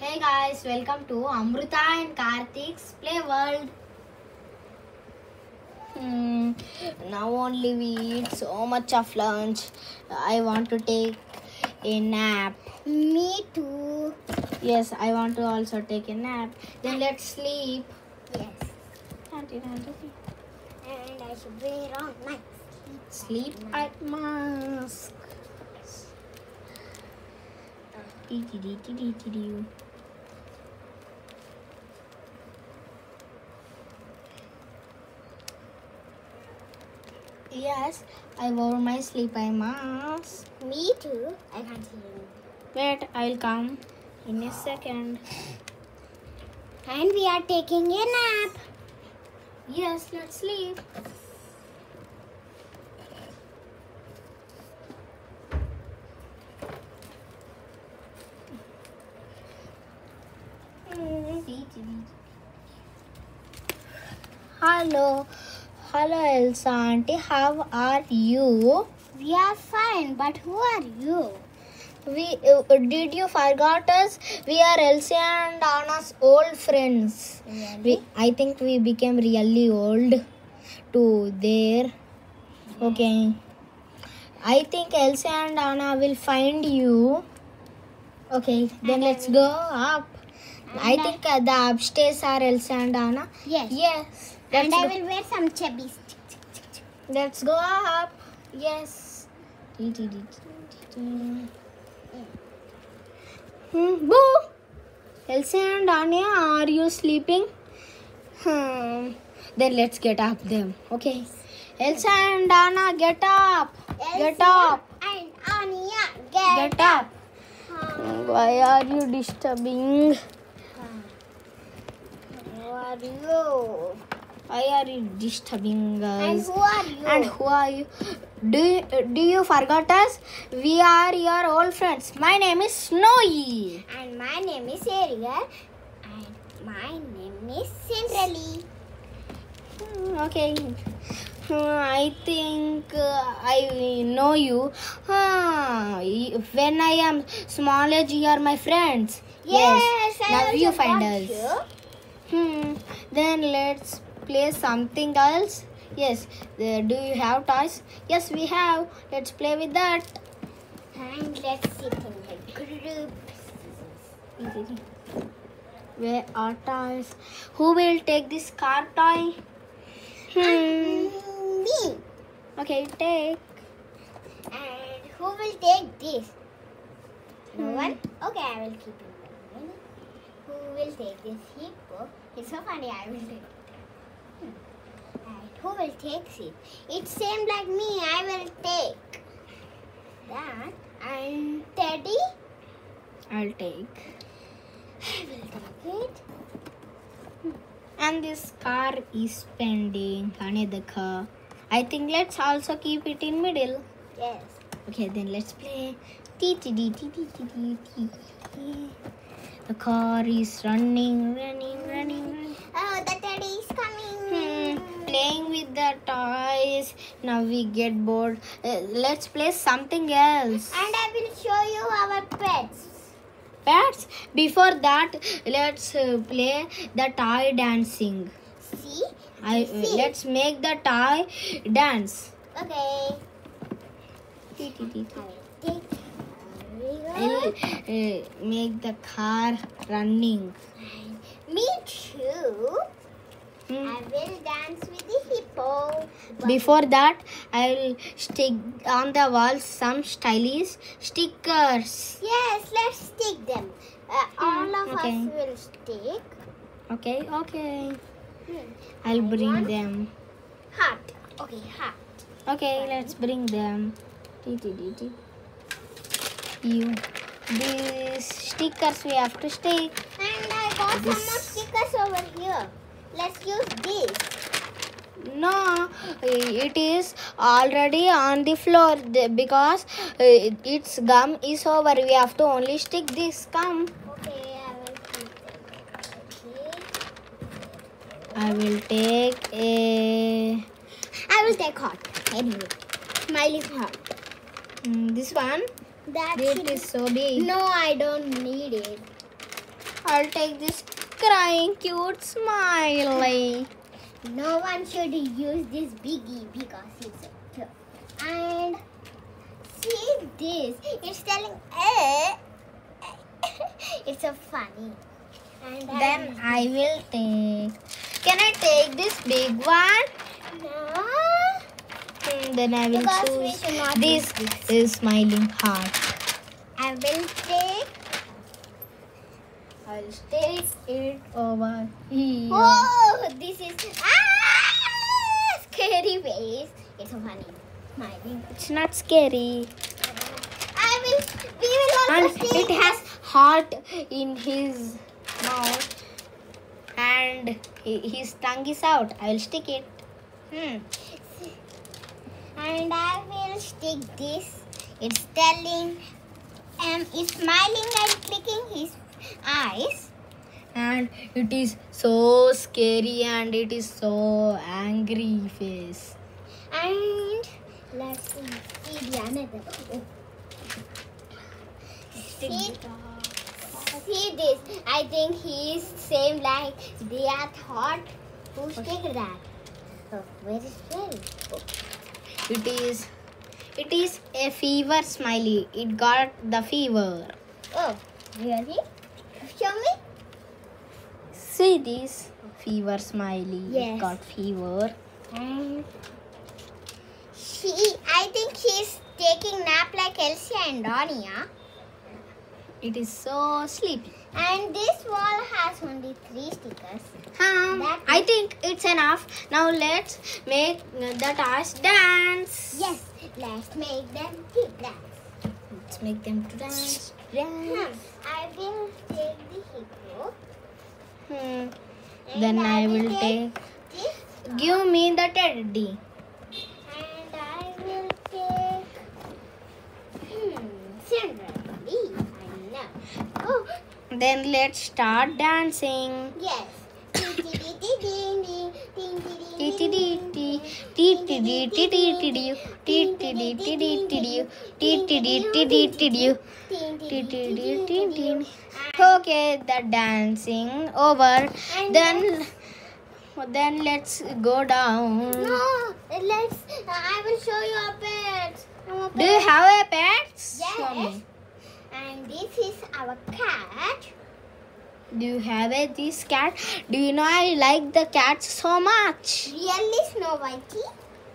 Hey guys, welcome to Amrutha and Karthick's Play World. Hmm, now only we eat so much of lunch. I want to take a nap. Me too. Yes, I want to also take a nap. Then let's sleep. Yes. And I should wear on my Sleep at mask. Dee-dee-dee-dee-dee-dee. Yes, I wore my sleep eye mask. Me too. I can't hear you. Wait, I'll come in a second. And we are taking a nap. Yes, let's sleep. Mm. Hello, hello Elsa auntie. How are you? We are fine, but who are you? We uh, did you forgot us? We are Elsa and Anna's old friends. We, I think we became really old to there. Okay. I think Elsa and Anna will find you. Okay, then And let's go up. I And think uh, the upstairs are Elsa and Anna. Yes. Yes. Let's, and I go. will wear some chubbies. let's go up. Yes. Hmm, boo! Elsa and Anya, are you sleeping? Hmm. Then let's get up them. Okay. Elsa and Anna, get up. Get up. And Anya, get, Get up. Why are you disturbing? Are you? Why are you disturbing And us? who are you? And who are you? Do you, do you forgot us? We are your old friends. My name is Snowy. And my name is Ariel. And my name is Centrally. Hmm, Okay. Hmm, I think uh, I know you. Ah, when I am small age, you are my friends. Yes, I Now you find us. you. Hmm. Then let's play something else. Yes. Do you have toys? Yes, we have. Let's play with that. And let's sit in a group. Where are toys? Who will take this car toy? Hmm. Me. Okay, take. And who will take this? No Hmm. one? Okay, I will keep it. Who will take this hippo? It's so funny, I will take it. Hmm. Right, who will take it? It's same like me, I will take. That and Teddy? I'll take. I will take it. Hmm. And this car is pending. Kanedaka. I think let's also keep it in middle. Yes. Okay, then let's play. T T D T T T T T. The car is running, running, running, running. Oh, the Teddy is Hmm, coming. playing with the toys. Now we get bored. Uh, let's play something else. And I will show you our pets. Pets. Before that, let's uh, play the toy dancing. See? I See? let's make the toy dance. Okay. Take. I'll uh, make the car running. Me too. Hmm. I will dance with the hippo. Before that, I'll stick on the wall some stylish stickers. Yes, let's stick them. Uh, all of okay. us will stick. Okay, okay. Hmm. I'll I bring them. Heart. Okay, heart. Okay, let's bring them. Tee, tee, tee. You. These stickers we have to stick. And I got This- some more stickers over here. Let's use this. No, it is already on the floor because uh, its gum is over. We have to only stick this gum. Okay, I will. Okay. I will take a I will take heart. Anyway, smiley heart. mm, this one. It is so big. No, I don't need it. I'll take this crying cute smiley. No one should use this biggie because it's cute. And see this. It's telling eh. it's so funny. And Then I will take. Can I take this big one? no. Hmm, then I will Because choose this this. is smiling heart. I will take. I'll take it over here. Oh, this is ah scary face. It's so funny. Smiling. It's not scary. I will. We will And also see. it has heart in his mouth and his tongue is out. I will stick it. Hmm. And I will stick this. It's telling, um, it's smiling and clicking his eyes. And it is so scary and it is so angry face. And let's see, see the another one. See, see this. I think he is same like they are thought. Who stick that? Oh, where is Phil? It is it is a fever smiley. It got the fever. Oh, really? Show me. See this fever smiley. It Yes. got fever. And she, I think she's taking nap like Elsie and Donia. It is so sleepy. And this wall has only three stickers. Um, I think it's enough. Now let's make the toys dance. Yes, let's make them keep dance. Let's make them to dance. Hmm, Dance. I will take the hippo. Hmm. And Then I will take. this. Give me the teddy. And I will take. Hmm, Cinderella. I know. Oh, Then let's start dancing. yes. Tee tee dee tee. Tee tee dee tee dee tee dee. Tee tee dee tee dee tee dee. Tee tee dee tee dee tee dee. Tee tee dee tee dee. Okay, the dancing over. Then, then let's go down. No, let's. I will show you a pet. Do you have a pet? Yes. And this is our cat. Do you have a this cat? Do you know I like the cat so much? Really Snow Whitey.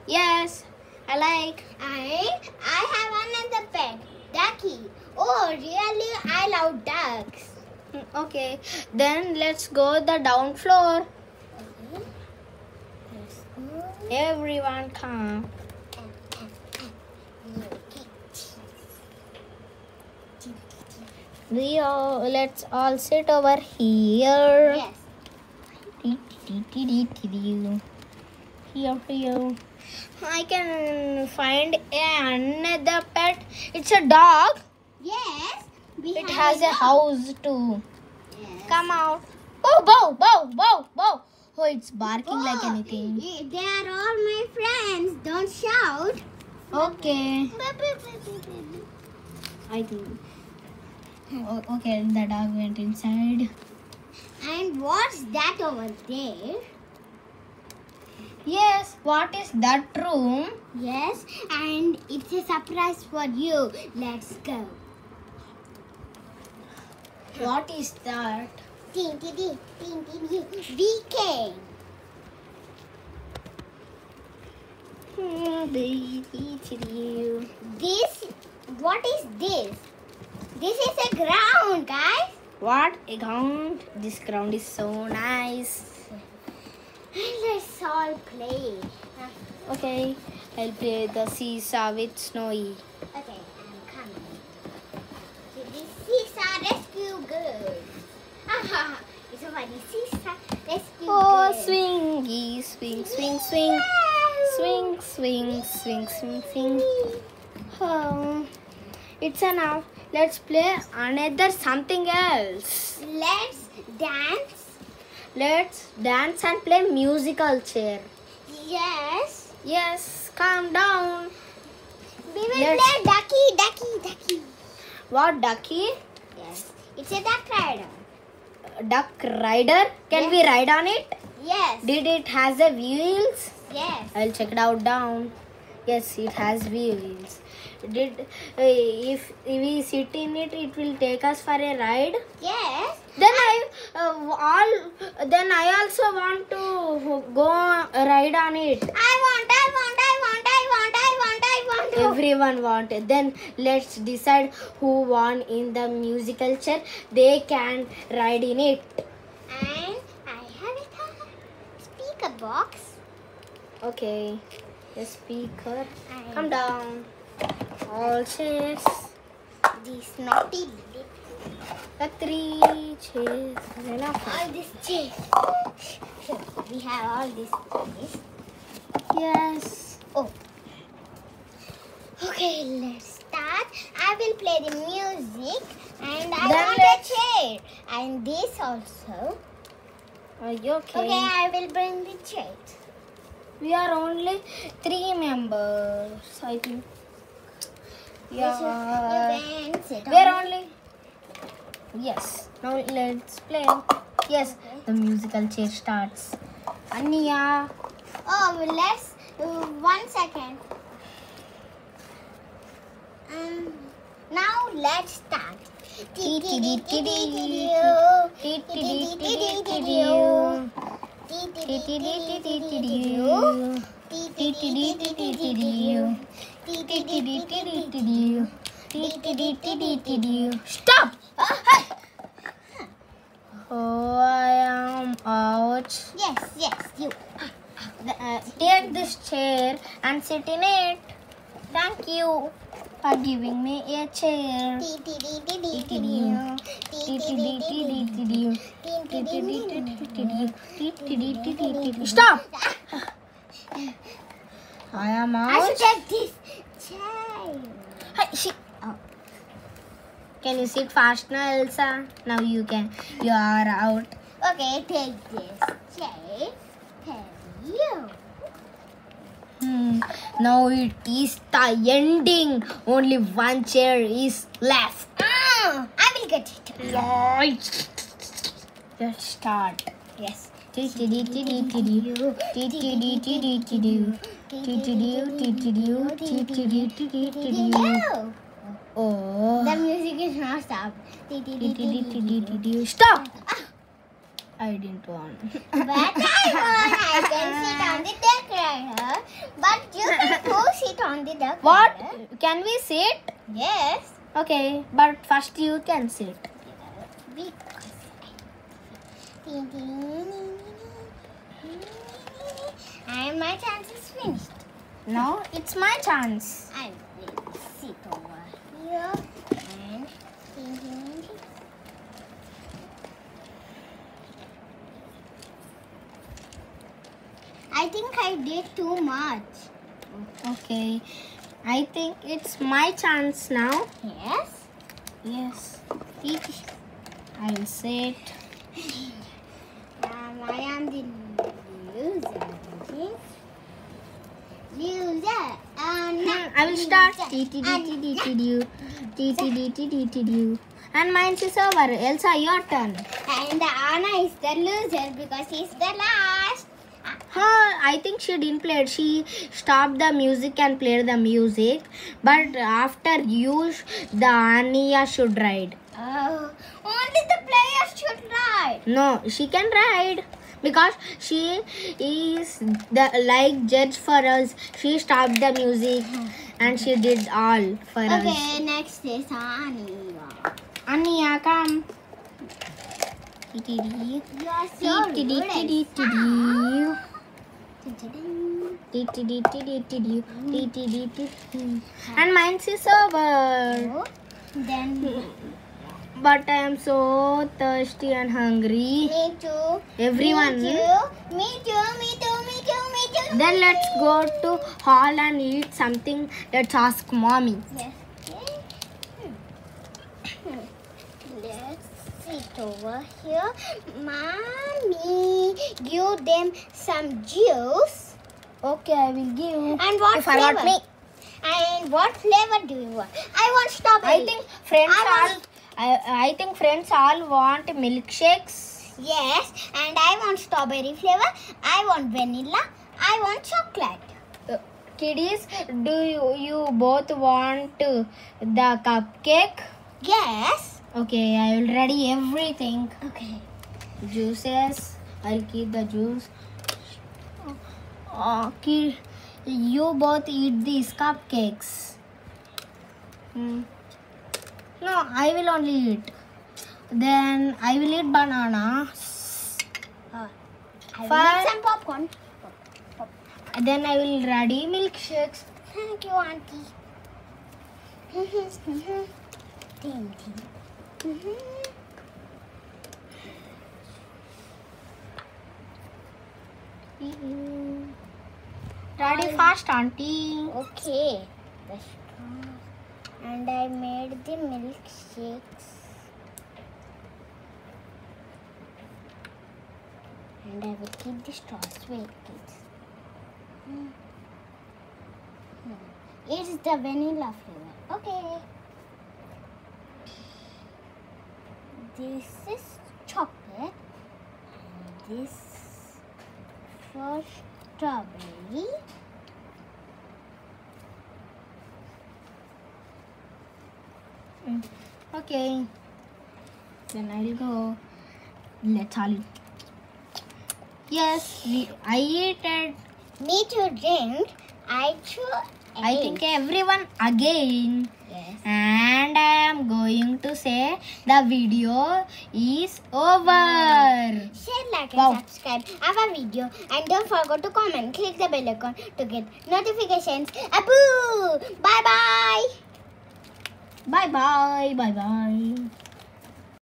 Yes, I like. And I have another pet, Ducky. Oh, really? I love ducks. Mm, Okay, then let's go the down floor. Let's go. Everyone come. We all let's all sit over here. Yes. Here, here. I can find another pet. It's a dog. Yes. It has a house too. Yes. Come out. Oh, bow, bow, bow, bow. Oh, it's barking like anything. eh, They are all my friends. Don't shout. Okay. I think. Oh, okay, the dog went inside. And what's that over there? Yes, what is that room? Yes, and it's a surprise for you. Let's go. What is that? Ding, ding, ding, ding, ding, ding. We came. Hmm, This, what is this? This is a ground, guys. What a ground. This ground is so nice. Let's all play. Okay, I'll play the seesaw with Snowy. Okay, I'm coming. So this seesaw rescue girl. Ah, it's a funny seesaw rescue Oh, girl. swingy, swing, swing, swing. Yeah. Swing, swing, swing, swing, swing. Oh, it's enough. Let's play another something else. Let's dance. Let's dance and play musical chair. Yes. Yes, calm down. We will Let's- play ducky, ducky, ducky. What, ducky? Yes. It's a duck rider. duck rider. Can we ride on it? Yes. Did it has a wheels? Yes. I'll check it out down. Yes, it has wheels. Did uh, if we sit in it, it will take us for a ride. Yes. Then I uh, all then I also want to go ride on it. I want, I want, I want, I want, I want, I want to. Everyone wanted. Then let's decide who won in the musical chair. They can ride in it. And I have a speaker box. Okay. The speaker. And Come down. All chairs. This naughty little The three chairs. All this chairs. we have all this chairs. Yes. Oh. Okay, let's start. I will play the music and I Then want let's- a chair. And this also. Are you okay? Okay, I will bring the chair. We are only three members. I think. Yeah. you can sit We are only. Yes. Now let's play. Yes. The musical chair starts. Anya. Oh, well, let's. Uh, one second. Um, now let's start. Stop! Oh, I am out. Yes, yes, you. Uh, take this chair and sit in it. Thank you for giving me a chair. Stop! I am I out. should take this chair. Hi, she. Oh. Can you sit fast now, Elsa? Now you can. You are out. Okay, take this chair. Thank you. Hmm. Now it is the ending. Only one chair is left. Ah, I will get it. Let's start. Yes. Oh. The music is not stopped. Stop! I didn't want. But I want. I can sit on the duck rider. But you can push it on the duck What? rider. Can we sit? Yes. Okay, but first you can sit. Because and my chance is finished. Now it's my chance. I will sit over here and I think I did too much. Okay, I think it's my chance now. Yes. Yes. I'll sit. Um, I am the loser. Loser. Hmm, I will start. And, And mine is over. Elsa, your turn. and Anna is the loser because she's the last. Huh, I think she didn't play it. She stopped the music and played the music. But after you, the Anya should ride. Oh, only the players should ride. No, she can ride because she is the like judge for us. She stopped the music and she did all for us. Okay, next is Anya. Anya, come. You are so good. And mine is over. Then But I am so thirsty and hungry. me too. Everyone. Me too. Me too. Me too. Me too. Me too. Then let's go to hall and eat something. Let's ask mommy. Yes. Hmm. Let's sit over here. Mommy, give them some juice. Okay, I will give. And what You flavor? me. And what flavor do you want? I want strawberry. I think friends I want- I, I think friends all want milkshakes. Yes, and I want strawberry flavor. I want vanilla. I want chocolate. Uh, kiddies, do you, you both want the cupcake? Yes. Okay, I will ready everything. Okay. Juices, I'll keep the juice. Uh, kid, you both eat these cupcakes. Hmm. No, I will only eat. Then I will eat banana. Uh, I will make some popcorn. Then I will ready milkshakes. Thank you, Auntie. Thank you. Ready fast, auntie. Okay. And I made the milkshakes. And I will keep the straws. Wait, kids. Hmm. Hmm. It's the vanilla flavor. Okay. This is chocolate. And this for strawberry. Mm. Okay. Then I'll go. Let's all. Yes, we, I ate it. Me too drink. I too. I think everyone again. Yes. And I am going to say the video is over. Share, like, and Wow. subscribe our video. And don't forget to comment. Click the bell icon to get notifications. Aboo! Bye bye. Bye bye. Bye bye.